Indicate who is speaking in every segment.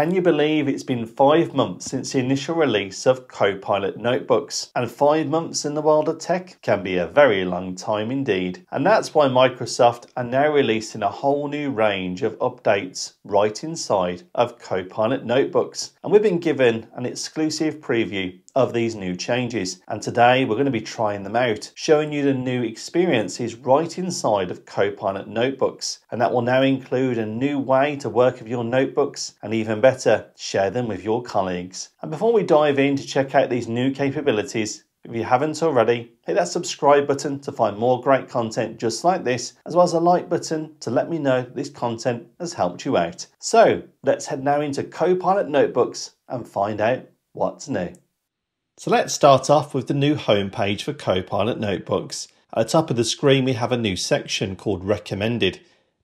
Speaker 1: Can you believe it's been five months since the initial release of Copilot notebooks? And five months in the world of tech can be a very long time indeed. And that's why Microsoft are now releasing a whole new range of updates right inside of Copilot notebooks. And we've been given an exclusive preview of these new changes. And today we're going to be trying them out, showing you the new experiences right inside of Copilot notebooks. And that will now include a new way to work with your notebooks and even better, share them with your colleagues. And before we dive in to check out these new capabilities, if you haven't already, hit that subscribe button to find more great content just like this, as well as a like button to let me know this content has helped you out. So let's head now into Copilot Notebooks and find out what's new. So let's start off with the new homepage for Copilot Notebooks. At the top of the screen, we have a new section called Recommended.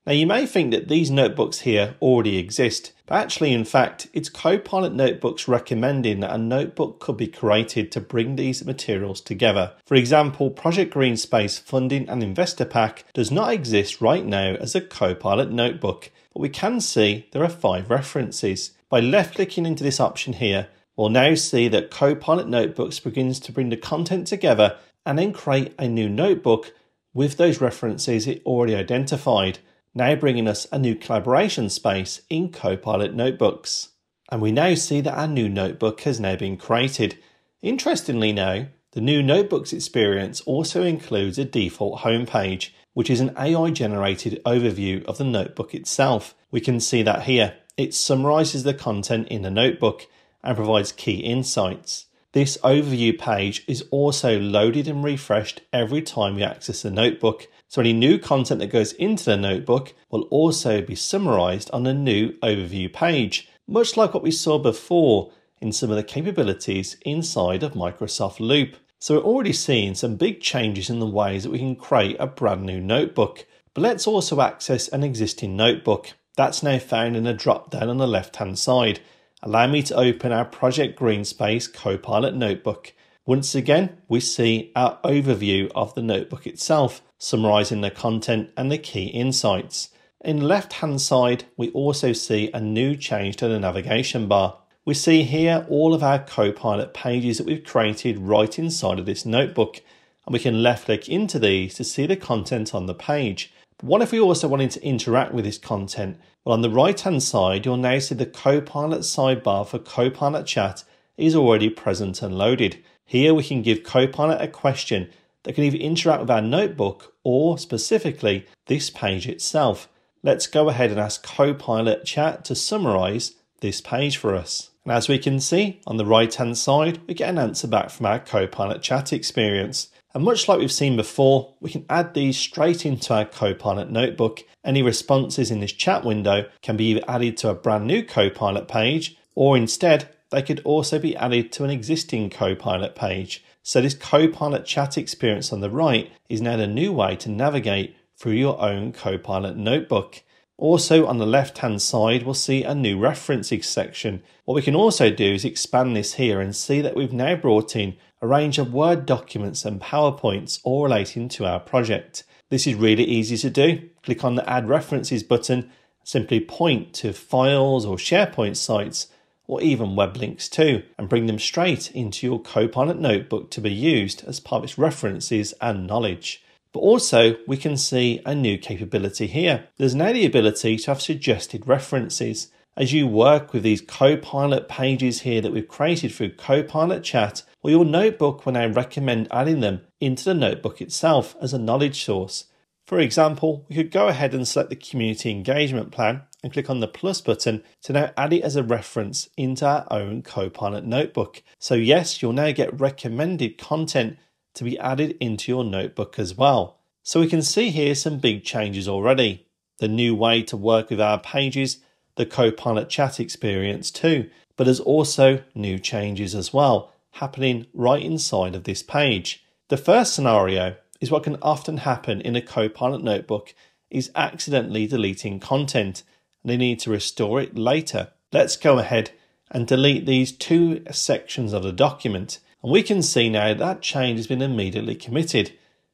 Speaker 1: Now, you may think that these notebooks here already exist, but actually, in fact, it's Copilot Notebooks recommending that a notebook could be created to bring these materials together. For example, Project Greenspace Funding and Investor Pack does not exist right now as a Copilot notebook, but we can see there are five references. By left clicking into this option here, We'll now see that Copilot Notebooks begins to bring the content together and then create a new notebook with those references it already identified, now bringing us a new collaboration space in Copilot Notebooks. And we now see that our new notebook has now been created. Interestingly now, the new Notebooks experience also includes a default homepage, which is an AI generated overview of the notebook itself. We can see that here. It summarizes the content in the notebook and provides key insights. This overview page is also loaded and refreshed every time we access the notebook, so any new content that goes into the notebook will also be summarized on the new overview page, much like what we saw before in some of the capabilities inside of Microsoft Loop. So we're already seeing some big changes in the ways that we can create a brand new notebook. But let's also access an existing notebook. That's now found in a drop down on the left hand side allow me to open our Project Greenspace Copilot notebook. Once again, we see our overview of the notebook itself, summarizing the content and the key insights. In the left hand side, we also see a new change to the navigation bar. We see here all of our Copilot pages that we've created right inside of this notebook, and we can left click into these to see the content on the page. What if we also wanted to interact with this content? Well, on the right hand side, you'll now see the Copilot sidebar for Copilot Chat is already present and loaded. Here we can give Copilot a question that can either interact with our notebook or specifically this page itself. Let's go ahead and ask Copilot Chat to summarize this page for us. And as we can see on the right hand side, we get an answer back from our Copilot Chat experience. And much like we've seen before, we can add these straight into our Copilot notebook. Any responses in this chat window can be added to a brand new Copilot page, or instead, they could also be added to an existing Copilot page. So this Copilot chat experience on the right is now the new way to navigate through your own Copilot notebook. Also on the left hand side, we'll see a new referencing section. What we can also do is expand this here and see that we've now brought in a range of Word documents and PowerPoints all relating to our project. This is really easy to do. Click on the Add References button, simply point to files or SharePoint sites or even web links too, and bring them straight into your Copilot notebook to be used as part of its references and knowledge. But also, we can see a new capability here. There's now the ability to have suggested references. As you work with these Copilot pages here that we've created through Copilot Chat, or your notebook will now recommend adding them into the notebook itself as a knowledge source. For example, we could go ahead and select the community engagement plan and click on the plus button to now add it as a reference into our own Copilot notebook. So yes, you'll now get recommended content to be added into your notebook as well. So we can see here some big changes already. The new way to work with our pages, the Copilot chat experience too, but there's also new changes as well happening right inside of this page. The first scenario is what can often happen in a Copilot notebook is accidentally deleting content and they need to restore it later. Let's go ahead and delete these two sections of the document and we can see now that change has been immediately committed.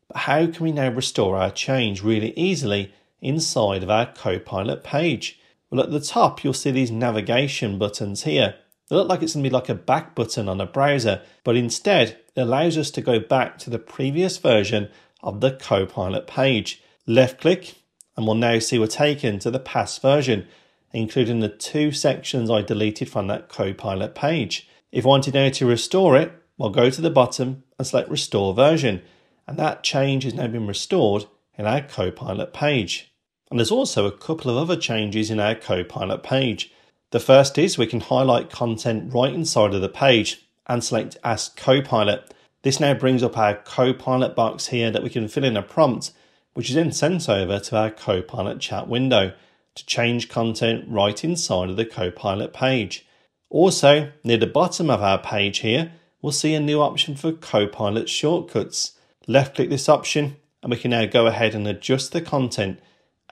Speaker 1: But how can we now restore our change really easily inside of our Copilot page? Well, at the top, you'll see these navigation buttons here. They look like it's going to be like a back button on a browser, but instead, it allows us to go back to the previous version of the Copilot page. Left click, and we'll now see we're taken to the past version, including the two sections I deleted from that Copilot page. If I wanted now to restore it, we'll go to the bottom and select Restore Version, and that change has now been restored in our Copilot page. And there's also a couple of other changes in our Copilot page. The first is we can highlight content right inside of the page and select Ask Copilot. This now brings up our Copilot box here that we can fill in a prompt, which is then sent over to our Copilot chat window to change content right inside of the Copilot page. Also, near the bottom of our page here, we'll see a new option for Copilot shortcuts. Left click this option and we can now go ahead and adjust the content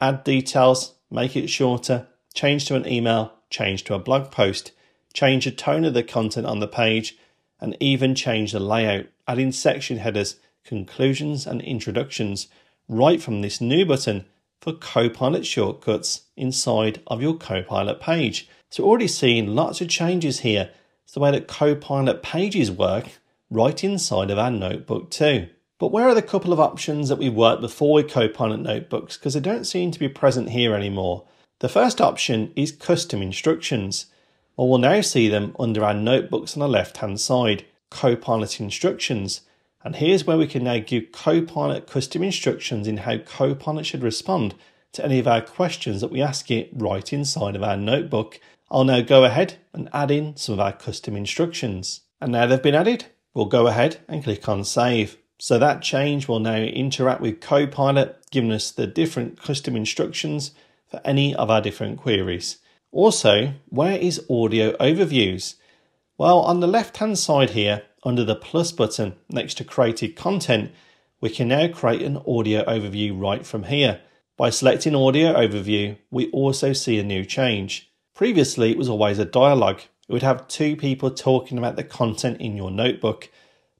Speaker 1: add details, make it shorter, change to an email, change to a blog post, change the tone of the content on the page, and even change the layout, adding section headers, conclusions, and introductions right from this new button for Copilot shortcuts inside of your Copilot page. So, already seeing lots of changes here. It's the way that Copilot pages work right inside of our notebook, too. But where are the couple of options that we worked before with Copilot notebooks because they don't seem to be present here anymore? The first option is custom instructions. Well, we'll now see them under our notebooks on the left hand side, Copilot instructions. And here's where we can now give Copilot custom instructions in how Copilot should respond to any of our questions that we ask it right inside of our notebook. I'll now go ahead and add in some of our custom instructions. And now they've been added, we'll go ahead and click on save. So that change will now interact with Copilot, giving us the different custom instructions for any of our different queries. Also, where is audio overviews? Well, on the left hand side here, under the plus button next to created content, we can now create an audio overview right from here. By selecting audio overview, we also see a new change. Previously, it was always a dialogue. It would have two people talking about the content in your notebook.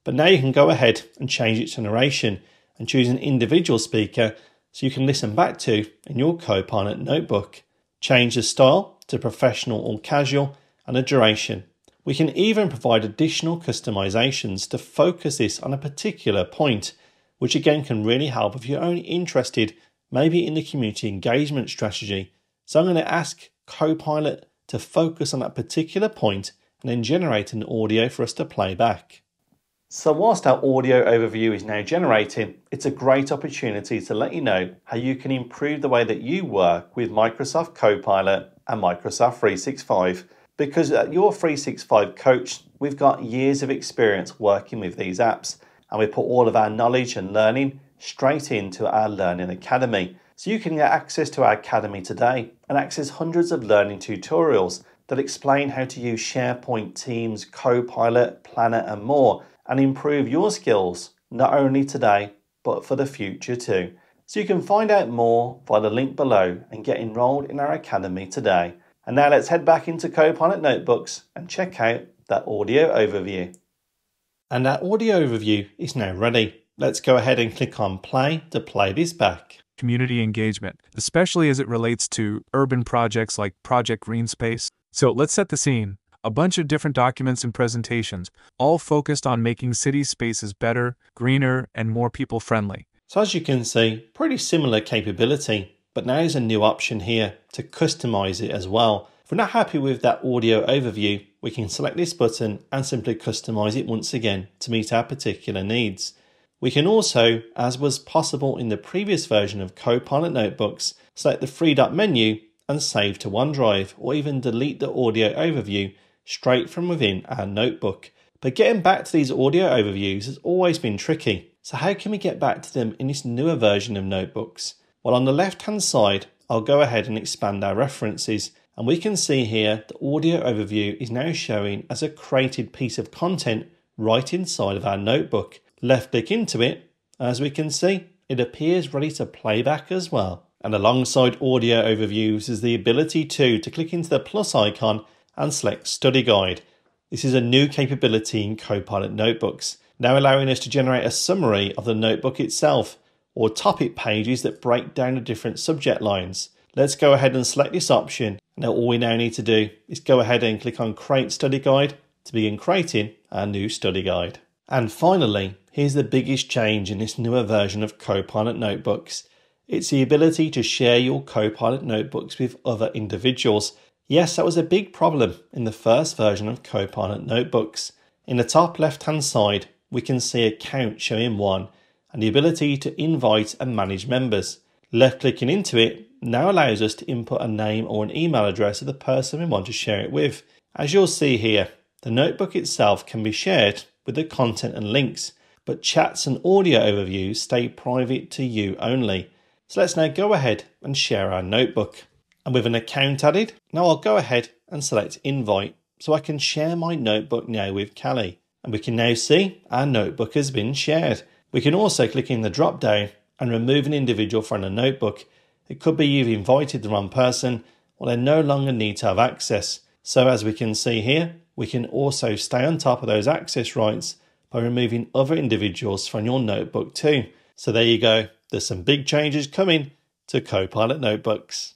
Speaker 1: But now you can go ahead and change it to narration and choose an individual speaker so you can listen back to in your Copilot notebook. Change the style to professional or casual and a duration. We can even provide additional customizations to focus this on a particular point, which again can really help if you're only interested maybe in the community engagement strategy. So I'm going to ask Copilot to focus on that particular point and then generate an audio for us to play back. So whilst our audio overview is now generating, it's a great opportunity to let you know how you can improve the way that you work with Microsoft Copilot and Microsoft 365. Because at your 365 coach, we've got years of experience working with these apps and we put all of our knowledge and learning straight into our Learning Academy. So you can get access to our Academy today and access hundreds of learning tutorials that explain how to use SharePoint, Teams, Copilot, Planner, and more and improve your skills not only today but for the future too. So you can find out more via the link below and get enrolled in our academy today. And now let's head back into Copilot Notebooks and check out that audio overview. And that audio overview is now ready. Let's go ahead and click on play to play this back.
Speaker 2: Community engagement, especially as it relates to urban projects like Project Greenspace. So let's set the scene a bunch of different documents and presentations, all focused on making city spaces better, greener, and more people friendly.
Speaker 1: So, as you can see, pretty similar capability, but now there's a new option here to customize it as well. If we're not happy with that audio overview, we can select this button and simply customize it once again to meet our particular needs. We can also, as was possible in the previous version of Copilot Notebooks, select the three dot menu and save to OneDrive or even delete the audio overview straight from within our notebook. But getting back to these audio overviews has always been tricky. So how can we get back to them in this newer version of notebooks? Well, on the left hand side, I'll go ahead and expand our references and we can see here the audio overview is now showing as a created piece of content right inside of our notebook. Left click into it, as we can see, it appears ready to playback as well. And alongside audio overviews is the ability to, to click into the plus icon and select Study Guide. This is a new capability in Copilot notebooks, now allowing us to generate a summary of the notebook itself or topic pages that break down the different subject lines. let's go ahead and select this option. Now all we now need to do is go ahead and click on create study guide to begin creating our new study guide. And finally, here's the biggest change in this newer version of Copilot Notebooks. It's the ability to share your Copilot notebooks with other individuals. Yes, that was a big problem in the first version of Copilot Notebooks. In the top left hand side, we can see a count showing one and the ability to invite and manage members. Left clicking into it now allows us to input a name or an email address of the person we want to share it with. As you'll see here, the notebook itself can be shared with the content and links, but chats and audio overviews stay private to you only. So let's now go ahead and share our notebook. And with an account added, now I'll go ahead and select invite so I can share my notebook now with Callie. And we can now see our notebook has been shared. We can also click in the drop down and remove an individual from a notebook. It could be you've invited the wrong person or they no longer need to have access. So as we can see here, we can also stay on top of those access rights by removing other individuals from your notebook too. So there you go. There's some big changes coming to Copilot notebooks.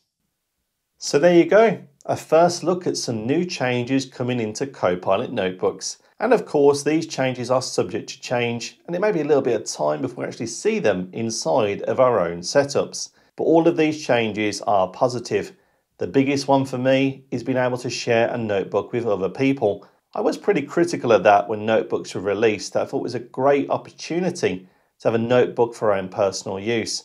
Speaker 1: So there you go. A first look at some new changes coming into Copilot notebooks. And of course, these changes are subject to change, and it may be a little bit of time before we actually see them inside of our own setups. But all of these changes are positive. The biggest one for me is being able to share a notebook with other people. I was pretty critical of that when notebooks were released. I thought it was a great opportunity to have a notebook for our own personal use.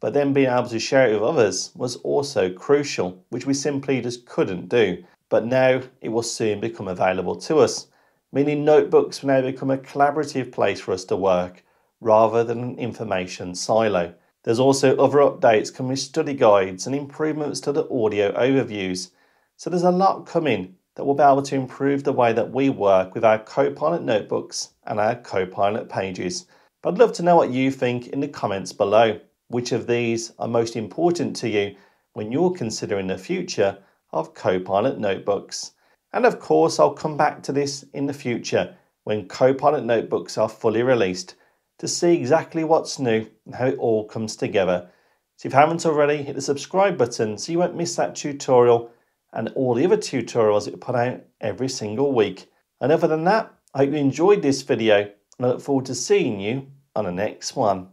Speaker 1: But then being able to share it with others was also crucial, which we simply just couldn't do. But now it will soon become available to us meaning notebooks will now become a collaborative place for us to work rather than an information silo. There's also other updates coming with study guides and improvements to the audio overviews. So there's a lot coming that will be able to improve the way that we work with our Copilot notebooks and our Copilot pages. But I'd love to know what you think in the comments below. Which of these are most important to you when you're considering the future of Copilot notebooks? And of course, I'll come back to this in the future when Copilot notebooks are fully released to see exactly what's new and how it all comes together. So if you haven't already, hit the subscribe button so you won't miss that tutorial and all the other tutorials that we put out every single week. And other than that, I hope you enjoyed this video and I look forward to seeing you on the next one.